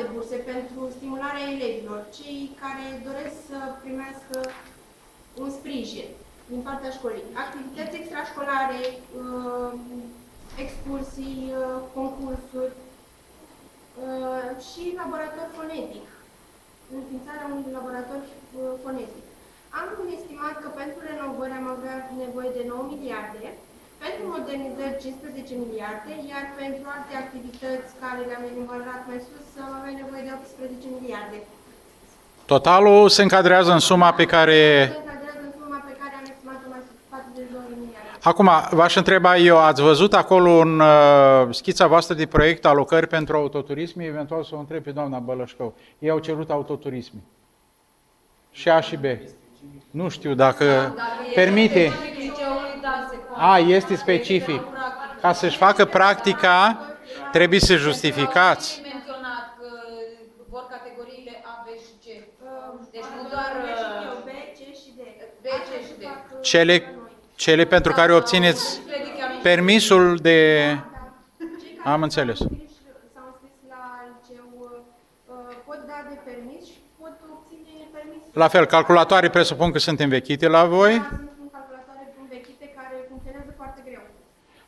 de burse pentru stimularea elevilor, cei care doresc să primească un sprijin din partea școlii. Activități extrașcolare, uh, excursii, uh, concursuri uh, și laborator fonetic. Înființarea unui laborator uh, fonetic. Am estimat că pentru renovări am avea nevoie de 9 miliarde, pentru modernizări 15 miliarde, iar pentru alte activități care le-am enumerat mai sus am avea nevoie de 18 miliarde. Totalul se încadrează în suma pe care... Se încadrează în suma pe care am estimat-o mai sus, 42 miliarde. Acum, v-aș întreba eu, ați văzut acolo în uh, schița voastră de proiect alocări pentru autoturisme? Eventual să o întreb pe doamna Bălășcău. Ei au cerut autoturisme. Și A și B. Nu știu dacă permite. A, este specific. Ca să-și facă practica, trebuie să justificați. Nu e menționat că vor categoriile A, B și C. Deci nu doar uh, B, C și D. B, C și D. Cele, cele pentru care obțineți permisul de... Cei care Am înțeles. s-au înscris- S-au înscris la liceu uh, pot da de permis și pot obține permis. La fel, calculatoare presupun că sunt învechite la voi Da, Sunt calculatoare învechite care funcționează foarte greu.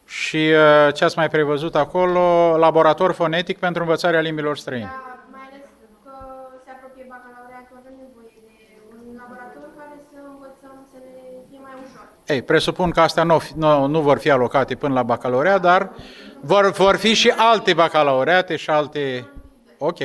și uh, ce ați mai prevăzut acolo, laborator fonetic pentru învățarea limbilor străine. Dar mai ales că se apropie bacalaureatul, avem nevoie de un laborator care să învățăm să ne fie mai ușor. Ei, presupun că astea nu, nu, nu vor fi alocate până la bacalaureat, dar vor, vor fi și alte bacalaureate și alte... Ok.